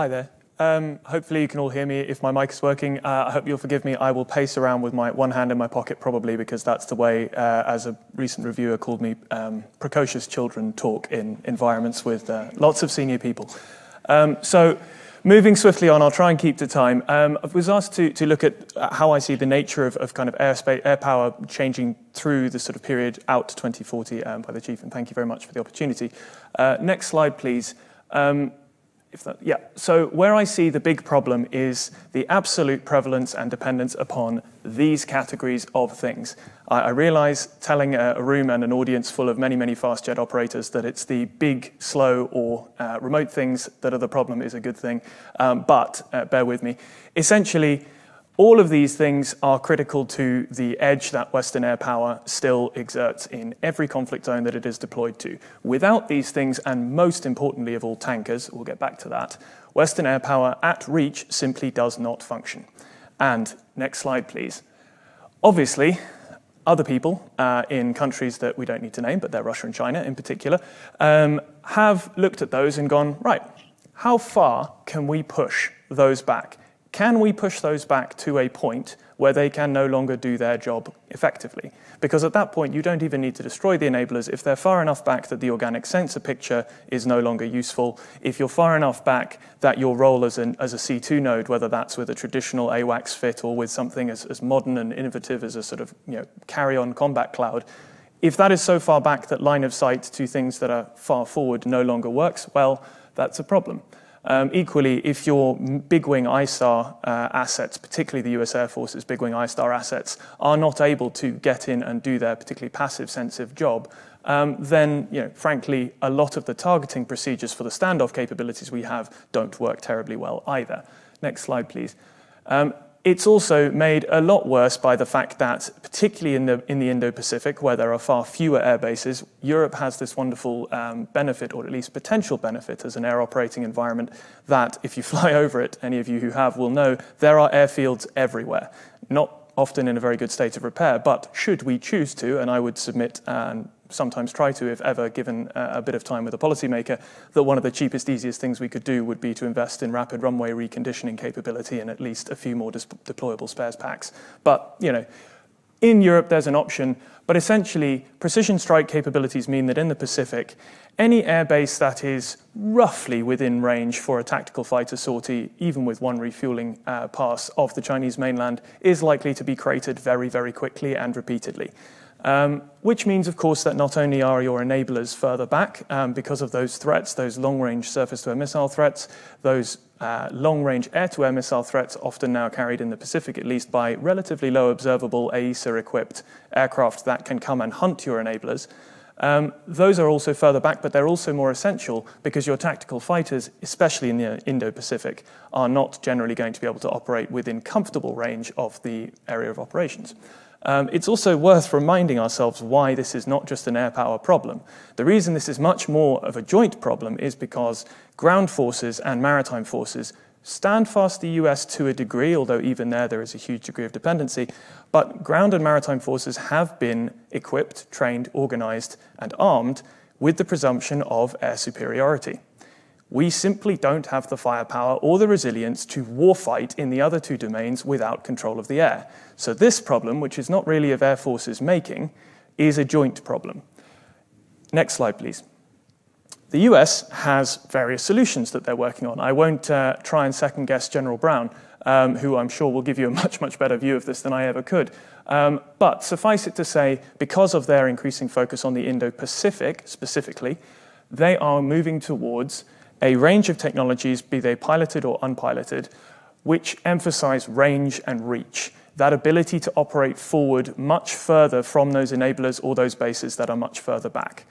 Hi there. Um, hopefully you can all hear me if my mic is working. Uh, I hope you'll forgive me. I will pace around with my one hand in my pocket probably because that's the way, uh, as a recent reviewer called me, um, precocious children talk in environments with uh, lots of senior people. Um, so moving swiftly on, I'll try and keep to time. Um, I was asked to, to look at how I see the nature of, of kind of airspace, air power changing through the sort of period out to 2040 um, by the Chief, and thank you very much for the opportunity. Uh, next slide, please. Um, that, yeah. So where I see the big problem is the absolute prevalence and dependence upon these categories of things. I, I realize telling a, a, room and an audience full of many, many fast jet operators that it's the big, slow, or uh, remote things that are the problem is a good thing. Um, but uh, bear with me. Essentially, all of these things are critical to the edge that Western air power still exerts in every conflict zone that it is deployed to. Without these things, and most importantly of all tankers, we'll get back to that, Western air power at reach simply does not function. And next slide, please. Obviously, other people uh, in countries that we don't need to name, but they're Russia and China in particular, um, have looked at those and gone, right, how far can we push those back? Can we push those back to a point where they can no longer do their job effectively? Because at that point, you don't even need to destroy the enablers if they're far enough back that the organic sensor picture is no longer useful. If you're far enough back that your role as, an, as a C2 node, whether that's with a traditional AWACS fit or with something as, as modern and innovative as a sort of you know, carry-on combat cloud, if that is so far back that line of sight to things that are far forward no longer works, well, that's a problem. Um, equally, if your big wing ISTAR uh, assets, particularly the US Air Force's big wing ISTAR assets, are not able to get in and do their particularly passive sensitive job, um, then, you know, frankly, a lot of the targeting procedures for the standoff capabilities we have don't work terribly well either. Next slide, please. Um, it's also made a lot worse by the fact that, particularly in the, in the Indo-Pacific, where there are far fewer air bases, Europe has this wonderful um, benefit, or at least potential benefit, as an air operating environment that, if you fly over it, any of you who have will know, there are airfields everywhere. Not often in a very good state of repair, but should we choose to, and I would submit and sometimes try to, if ever given a bit of time with a policymaker, that one of the cheapest, easiest things we could do would be to invest in rapid runway reconditioning capability and at least a few more deployable spares packs. But, you know, in Europe, there's an option, but essentially, precision strike capabilities mean that in the Pacific, any airbase that is roughly within range for a tactical fighter sortie, even with one refueling uh, pass of the Chinese mainland, is likely to be cratered very, very quickly and repeatedly. Um, which means, of course, that not only are your enablers further back um, because of those threats, those long-range surface-to-air missile threats, those uh, long-range air-to-air missile threats, often now carried in the Pacific, at least by relatively low observable AESA-equipped aircraft that can come and hunt your enablers. Um, those are also further back, but they're also more essential because your tactical fighters, especially in the Indo-Pacific, are not generally going to be able to operate within comfortable range of the area of operations. Um, it's also worth reminding ourselves why this is not just an air power problem. The reason this is much more of a joint problem is because ground forces and maritime forces stand fast the US to a degree, although even there there is a huge degree of dependency. But ground and maritime forces have been equipped, trained, organized, and armed with the presumption of air superiority. We simply don't have the firepower or the resilience to warfight in the other two domains without control of the air. So this problem, which is not really of Air Force's making, is a joint problem. Next slide, please. The US has various solutions that they're working on. I won't uh, try and second guess General Brown, um, who I'm sure will give you a much, much better view of this than I ever could. Um, but suffice it to say, because of their increasing focus on the Indo Pacific specifically, they are moving towards a range of technologies, be they piloted or unpiloted, which emphasize range and reach, that ability to operate forward much further from those enablers or those bases that are much further back.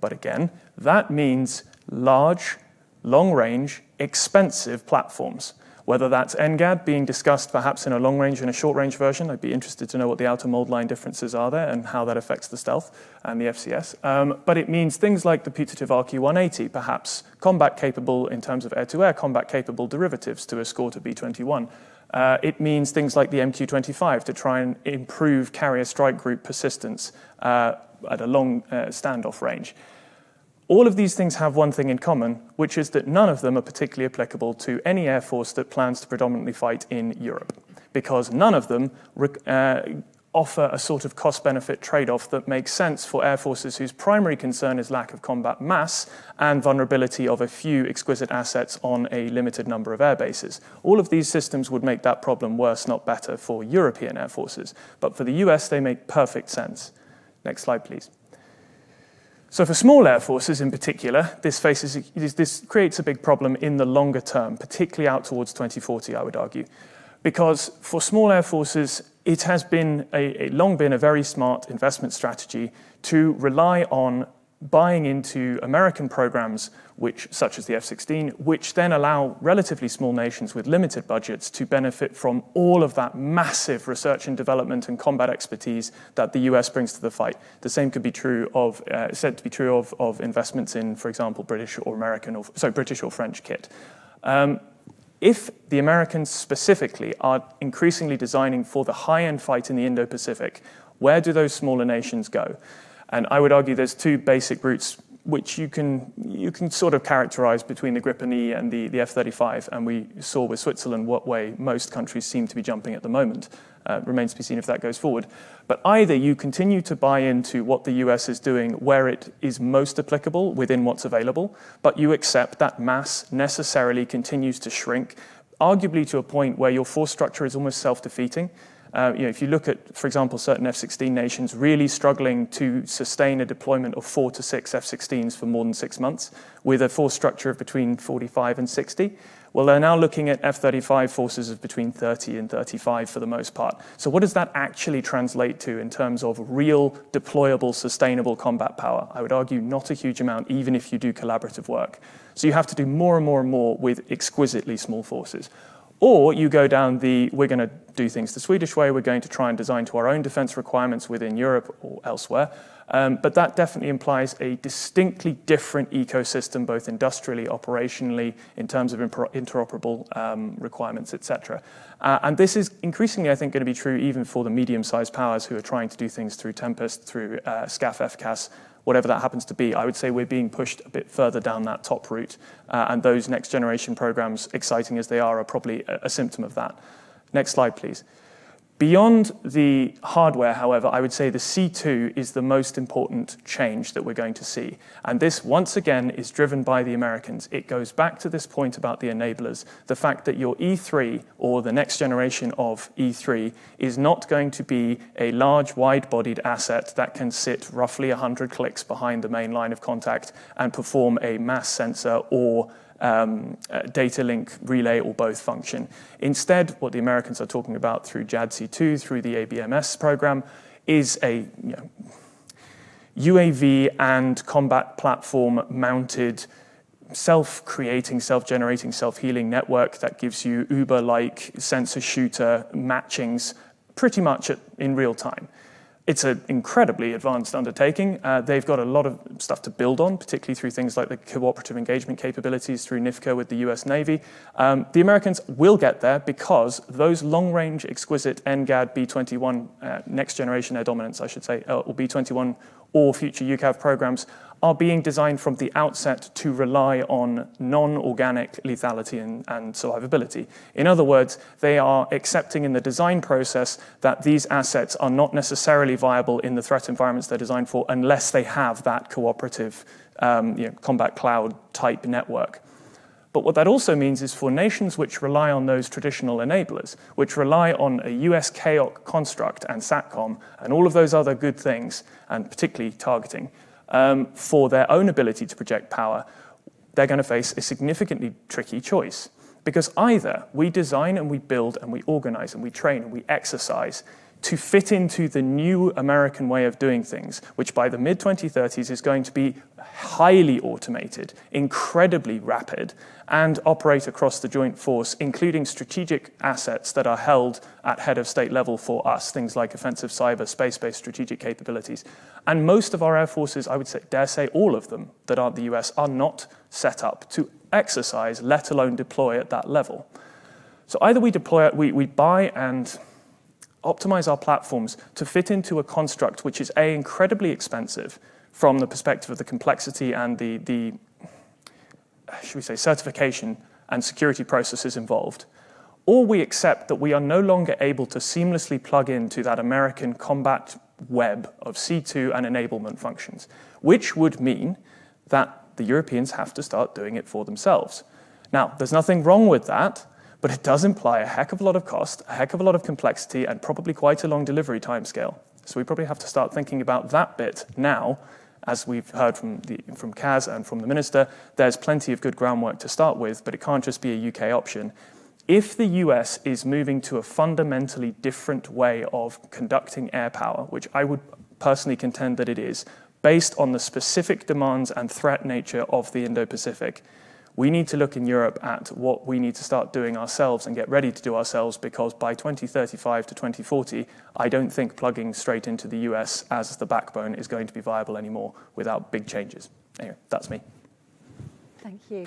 But again, that means large, long range, expensive platforms whether that's NGAD being discussed perhaps in a long range and a short range version. I'd be interested to know what the outer mold line differences are there and how that affects the stealth and the FCS. Um, but it means things like the putative RQ-180, perhaps combat capable in terms of air-to-air combat capable derivatives to escort a B-21. Uh, it means things like the MQ-25 to try and improve carrier strike group persistence uh, at a long uh, standoff range. All of these things have one thing in common, which is that none of them are particularly applicable to any air force that plans to predominantly fight in Europe, because none of them uh, offer a sort of cost benefit trade off that makes sense for air forces whose primary concern is lack of combat mass and vulnerability of a few exquisite assets on a limited number of air bases. All of these systems would make that problem worse, not better, for European air forces. But for the US, they make perfect sense. Next slide, please. So for small air forces in particular, this, faces, this creates a big problem in the longer term, particularly out towards 2040, I would argue. Because for small air forces, it has been a, a, long been a very smart investment strategy to rely on buying into American programs, which, such as the F 16, which then allow relatively small nations with limited budgets to benefit from all of that massive research and development and combat expertise that the US brings to the fight. The same could be true of, uh, said to be true of, of investments in, for example, British or American, or, sorry, British or French kit. Um, if the Americans specifically are increasingly designing for the high end fight in the Indo Pacific, where do those smaller nations go? And I would argue there's two basic routes which you can, you can sort of characterize between the Gripen E and the, the F 35. And we saw with Switzerland what way most countries seem to be jumping at the moment. Uh, remains to be seen if that goes forward. But either you continue to buy into what the US is doing where it is most applicable within what's available, but you accept that mass necessarily continues to shrink, arguably to a point where your force structure is almost self defeating. Uh, you know, if you look at, for example, certain F-16 nations really struggling to sustain a deployment of four to six F-16s for more than six months, with a force structure of between 45 and 60, well, they're now looking at F 35 forces of between 30 and 35 for the most part. So, what does that actually translate to in terms of real, deployable, sustainable combat power? I would argue not a huge amount, even if you do collaborative work. So, you have to do more and more and more with exquisitely small forces. Or you go down the we're going to do things the Swedish way, we're going to try and design to our own defense requirements within Europe or elsewhere. Um, but that definitely implies a distinctly different ecosystem, both industrially, operationally, in terms of interoperable um, requirements, etc. Uh, and this is increasingly, I think, going to be true even for the medium-sized powers who are trying to do things through Tempest, through uh, SCAF, FCAS, whatever that happens to be. I would say we're being pushed a bit further down that top route, uh, and those next generation programs, exciting as they are, are probably a, a symptom of that. Next slide, please. Beyond the hardware, however, I would say the C2 is the most important change that we're going to see. And this, once again, is driven by the Americans. It goes back to this point about the enablers the fact that your E3, or the next generation of E3, is not going to be a large, wide bodied asset that can sit roughly 100 clicks behind the main line of contact and perform a mass sensor or um, uh, data link relay or both function. Instead, what the Americans are talking about through JADC2, through the ABMS program, is a you know, UAV and combat platform mounted self creating, self generating, self healing network that gives you Uber like sensor shooter matchings pretty much at, in real time it's an incredibly advanced undertaking. Uh, they've got a lot of stuff to build on, particularly through things like the cooperative engagement capabilities through NIFC-CA with the US Navy. Um, the Americans will get there because those long range, exquisite NGAD B 21, uh, next generation air dominance, I should say, uh, or B 21 or future UCAV programs are being designed from the outset to rely on non organic lethality and, and, survivability. In other words, they are accepting in the design process that these assets are not necessarily viable in the threat environments they're designed for unless they have that cooperative um, you know, combat cloud type network. But what that also means is for nations which rely on those traditional enablers, which rely on a US CAOC construct and SATCOM and all of those other good things, and particularly targeting, um, for their own ability to project power, they're going to face a significantly tricky choice. Because either we design and we build and we organize and we train and we exercise to fit into the new American way of doing things, which by the mid 2030s is going to be highly automated, incredibly rapid, and operate across the joint force, including strategic assets that are held at head of state level for us, things like offensive cyber, space based strategic capabilities. And most of our air forces, I would say, dare say all of them that aren't the US, are not set up to exercise, let alone deploy at that level. So either we deploy, we, we buy and optimize our platforms to fit into a construct which is A, incredibly expensive, from the perspective of the complexity and the, the should we say, certification and security processes involved, or we accept that we are no longer able to seamlessly plug into that American combat web of C2 and enablement functions, which would mean that the Europeans have to start doing it for themselves. Now, there's nothing wrong with that, but it does imply a heck of a lot of cost, a heck of a lot of complexity, and probably quite a long delivery timescale. So we probably have to start thinking about that bit now. As we've heard from, the, from Kaz and from the Minister, there's plenty of good groundwork to start with, but it can't just be a UK option. If the US is moving to a fundamentally different way of conducting air power, which I would personally contend that it is, based on the specific demands and threat nature of the Indo Pacific, we need to look in Europe at what we need to start doing ourselves and get ready to do ourselves because by 2035 to 2040, I don't think plugging straight into the US as the backbone is going to be viable anymore without big changes. Anyway, that's me. Thank you.